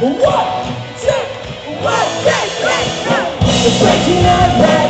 What? Go! It's breaking our back.